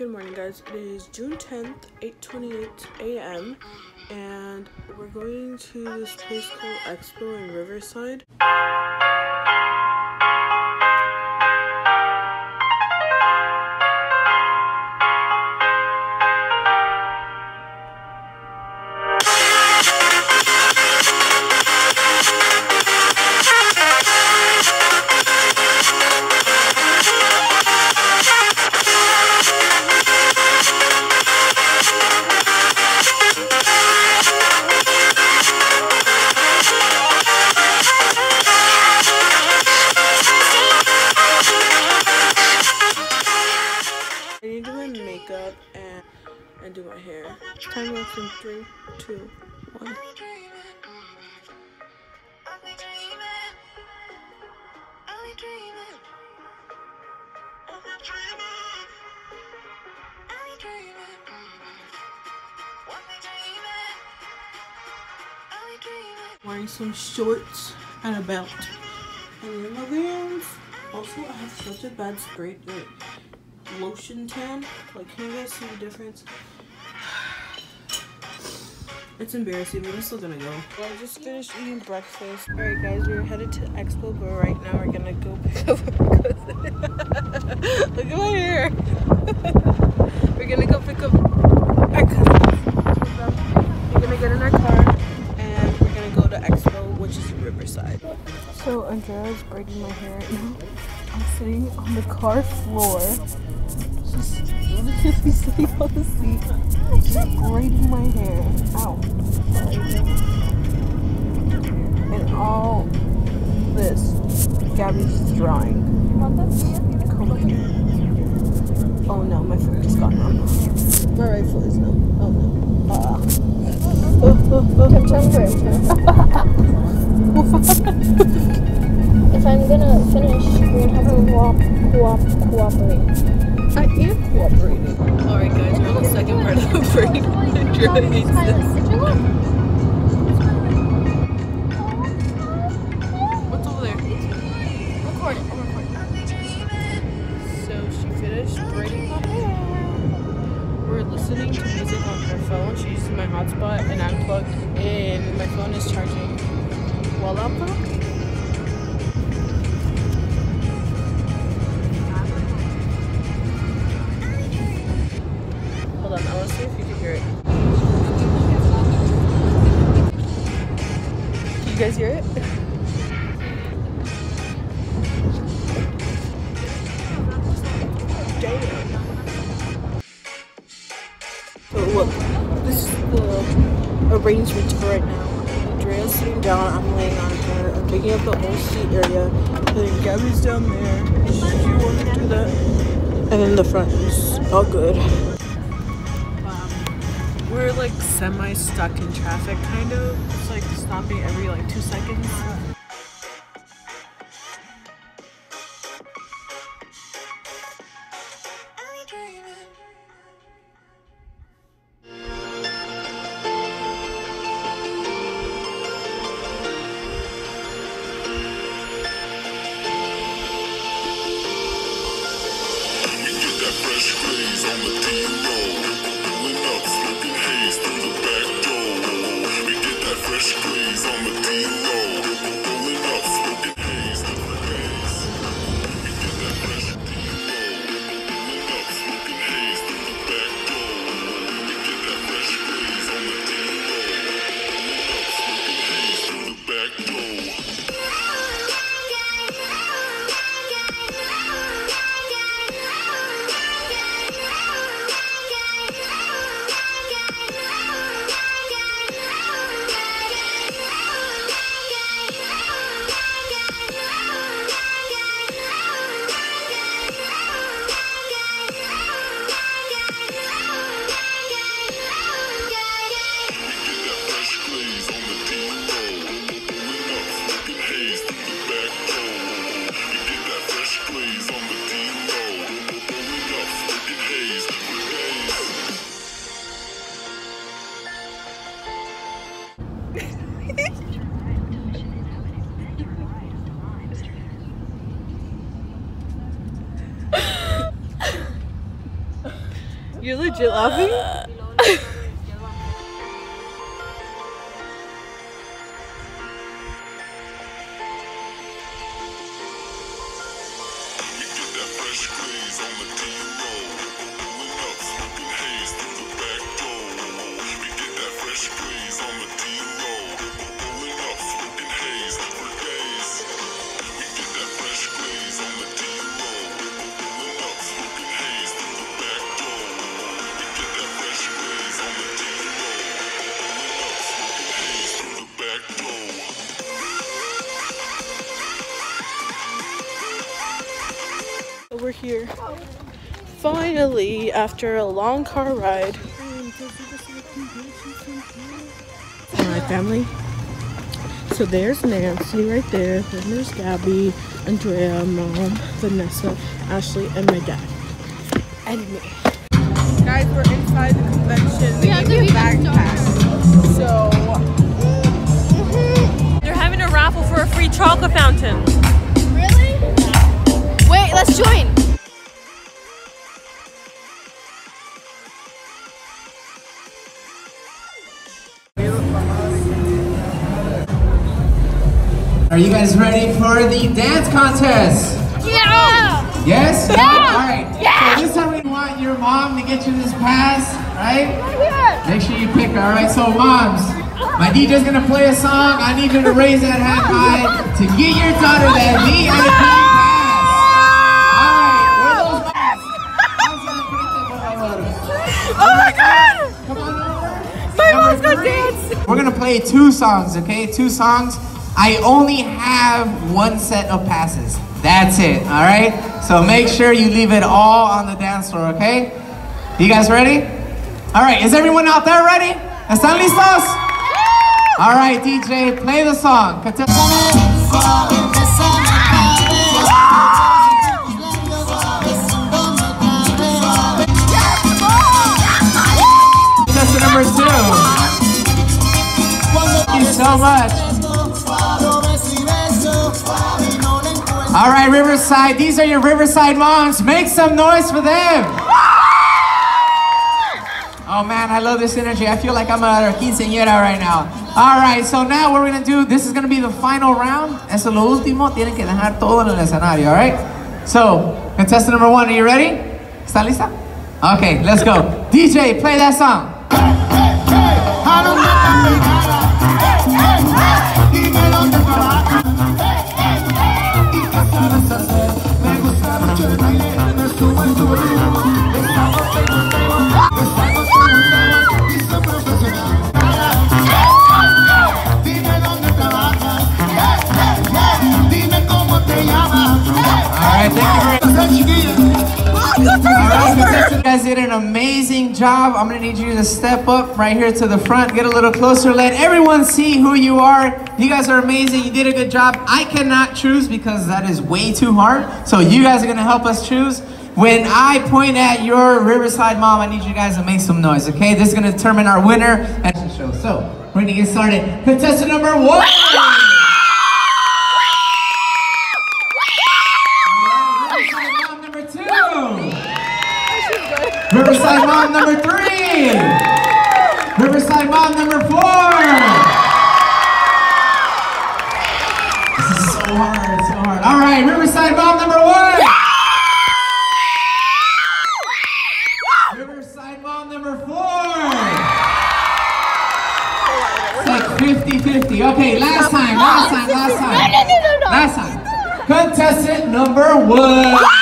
Good morning guys, it is June 10th, 8.28 a.m. and we're going to this place called Expo in Riverside. One. Wearing some shorts and a belt. And then my Vans. Also, I have such a bad spray like, lotion tan. Like, can you guys see the difference? It's embarrassing, but I'm still gonna go. Well, I just finished eating breakfast. Alright, guys, we're headed to Expo, but right now we're gonna go pick up our cousin. Look at my hair. we're gonna go pick up our cousin. We're gonna get in our car and we're gonna go to Expo, which is Riverside. So, Andrea is braiding my hair right now. I'm sitting on the car floor. She's literally sitting on the seat. She's braiding my hair out. And all this, Gabby's drawing. Oh no, my foot just got numb. My right foot is numb. Oh no. If I'm gonna finish, we're gonna have to co- cooperate. I am cooperating. Alright guys, we're on the second part of the break. Andrea hates this. What's over there? Record it. I'm. So she finished braiding my hair. We're listening to music on her phone. She's using my hotspot and I'm plugged in. My phone is charging while I'm talking. Arrangement for right now. Andrea's sitting down, I'm laying on her, I'm taking up the whole seat area. And then Gabby's down there. She to do that. And then the front is all good. Um, we're like semi stuck in traffic kind of. It's like stopping every like two seconds. Glaze on the D-O. You're legit laughing? Uh, Finally, after a long car ride. My family. So there's Nancy right there. Then there's Gabby, Andrea, Mom, Vanessa, Ashley, and my dad. And me. Guys, we're inside the convention. We have to be So they're having a raffle for a free chocolate fountain. Really? Wait, let's join. You guys ready for the dance contest? Yeah! Yes? Yeah! All right. Yeah! So this time we want your mom to get you this pass, right? Oh Here. Make sure you pick, all right? So moms, my DJ's gonna play a song. I need you to raise that hand oh high to get your daughter that VIP pass. All right, where are those moms? Oh my god! Come on over. My mom's gonna dance! We're gonna play two songs, okay? Two songs. I only have one set of passes. That's it, all right? So make sure you leave it all on the dance floor, okay? You guys ready? All right, is everyone out there ready? ¿Están listos? All right, DJ, play the song. Contestant number two. Thank you so much. All right, Riverside. These are your Riverside moms. Make some noise for them. Oh man, I love this energy. I feel like I'm at a quinceañera right now. All right, so now what we're gonna do, this is gonna be the final round. Eso es lo último. Tienen que dejar todo en el escenario, all right? So, contestant number one, are you ready? ¿Está lista? Okay, let's go. DJ, play that song. All you to step up right here to the front, get a little closer, let everyone see who you are. You guys are amazing. You did a good job. I cannot choose because that is way too hard. So you guys are gonna help us choose. When I point at your Riverside mom, I need you guys to make some noise, okay? This is gonna determine our winner and the show. So we're gonna get started. Contestant number one. Riverside mom number two. Riverside mom number three. Riverside mom number four. This is so hard, so hard. All right, Riverside mom number one. Riverside mom number four. It's like 50-50. Okay, last time, last time, last time. Last time. Contestant number one.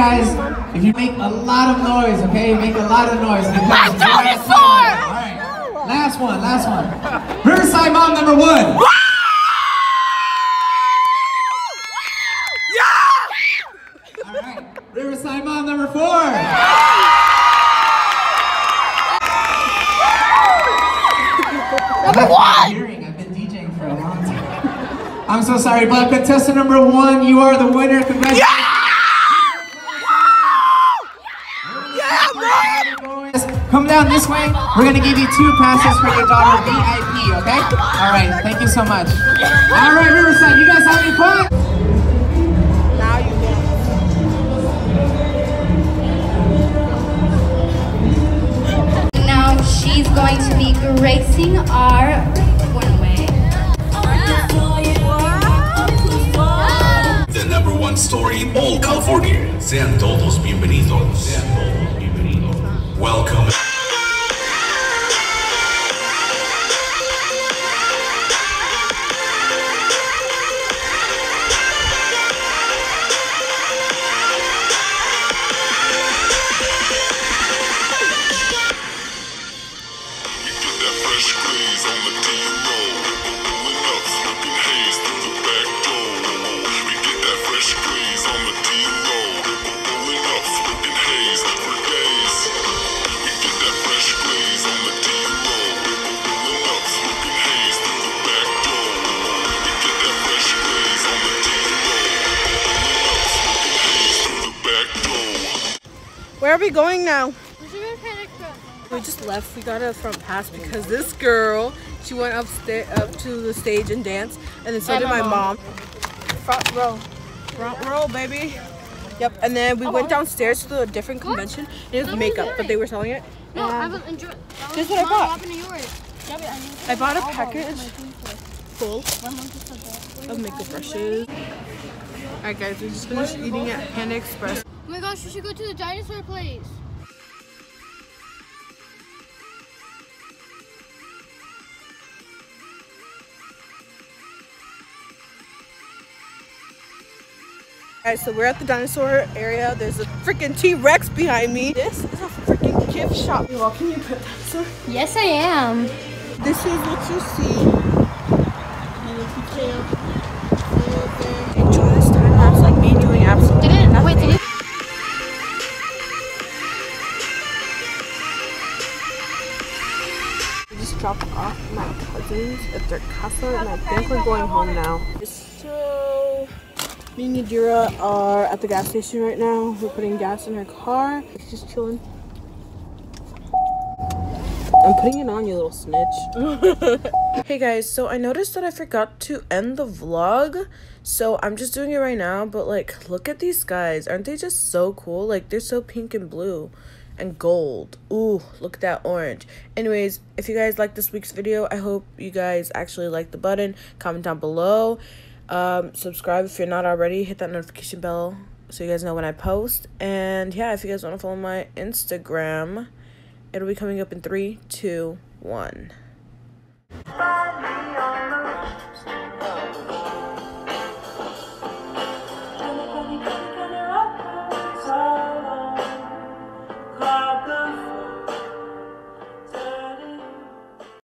Guys. If you make a lot of noise, okay, make a lot of noise. Let's do we're it for- All right. Last one. Last one. Riverside mom number one. All right. Riverside mom number four. Number one. Hearing. I've been DJing for a long time. I'm so sorry, but contestant number one, you are the winner. Congratulations. Yeah, come down this way. We're gonna give you two passes for your daughter VIP, okay? All right, thank you so much. All right, Riverside, you guys having fun? Now you know. Now she's going to be gracing our runway. The number one story in all California. Sean todos bienvenidos. Sean todos bienvenidos. Welcome. We going now? We just left. We got a front pass because this girl, she went upstairs up to the stage and danced, and then so And did my my mom. mom. Front row. Front row, baby. Yep. And then we went oh. downstairs to a different convention. It was makeup, but they were selling it. No, I And will enjoy. Guess what I bought? Happened to yours? I bought a package full of makeup brushes. Alright, guys, we just finished eating at Panda Express. Oh my gosh, we should go to the dinosaur place. Guys, so we're at the dinosaur area. There's a freaking T-Rex behind me. This is a freaking gift shop. Well, can you put that? So Yes, I am. this is what you see. And if you can, cousins at their casa, and I think we're going home now. So, me and Yadira are at the gas station right now. We're putting gas in her car. It's just chilling. I'm putting it on, you little snitch. hey guys, so I noticed that I forgot to end the vlog. So I'm just doing it right now, but like, look at these guys. Aren't they just so cool? Like, they're so pink and blue and gold. Ooh, look at that orange. Anyways, if you guys like this week's video, I hope you guys actually like the button. Comment down below. Um, subscribe if you're not already. Hit that notification bell so you guys know when I post. And yeah, if you guys want to follow my Instagram, it'll be coming up in three, two, one.